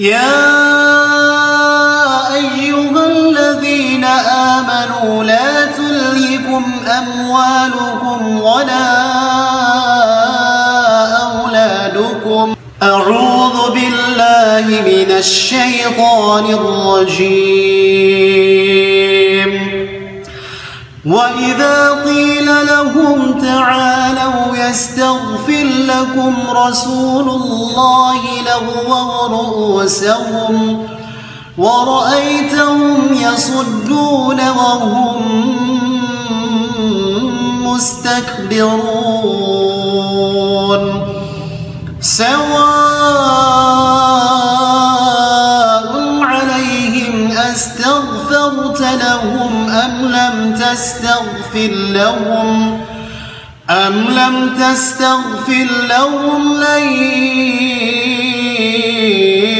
يا أيها الذين آمنوا لا تلهكم أموالكم ولا أولادكم. أعوذ بالله من الشيطان الرجيم. وإذا قيل لهم تعالوا يستغفر لكم رسول الله لغوا رؤوسهم ورأيتهم يصدون وهم مستكبرون سواء تستغفر لهم؟ أم لم تستغفر لهم لن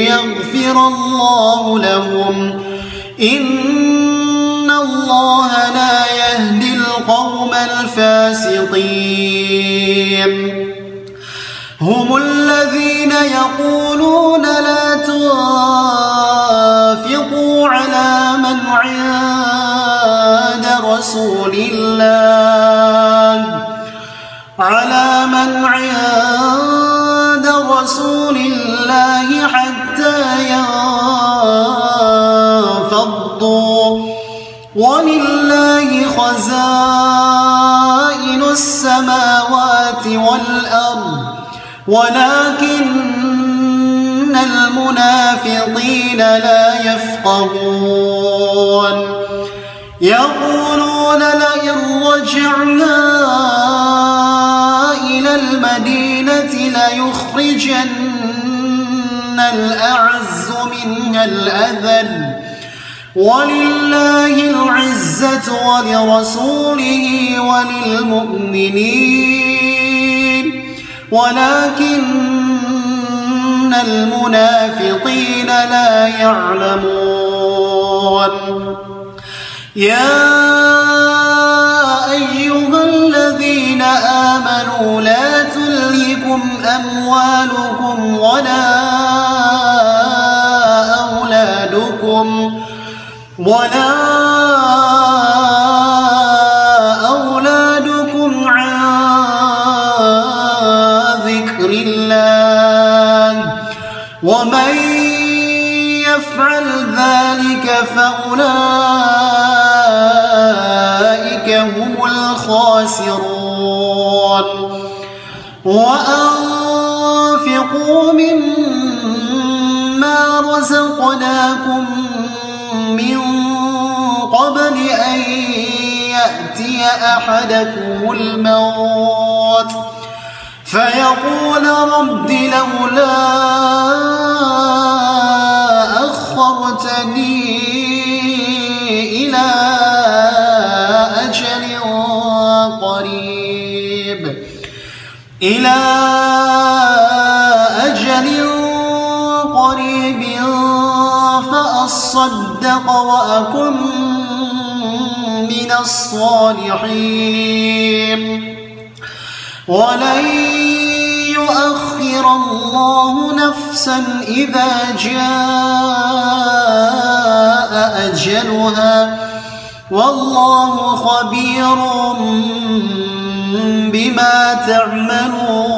يغفر الله لهم؟ إن الله لا يهدي القوم الفاسقين. هم الذين يقولون لا السماوات والأرض ولكن المنافقين لا يفقهون. يقولون لئن رجعنا إلى المدينة ليخرجن الأعز منها الأذل. ولله العزة ولرسوله وللمؤمنين. ولكن المنافقين لا يعلمون. يا أيها الذين آمنوا لا تلهكم أموالكم ولا ولا أولادكم عن ذكر الله. ومن يفعل ذلك فأولئك هم الخاسرون. وأنفقوا مما رزقناكم من يأتي أحدكم الموت فيقول رب لولا أخرتني إلى أجل قريب إلى أجل قريب فأصدق وأكن من الصالحين. ولن يؤخر الله نفسا إذا جاء أجلها. والله خبير بما تعملون.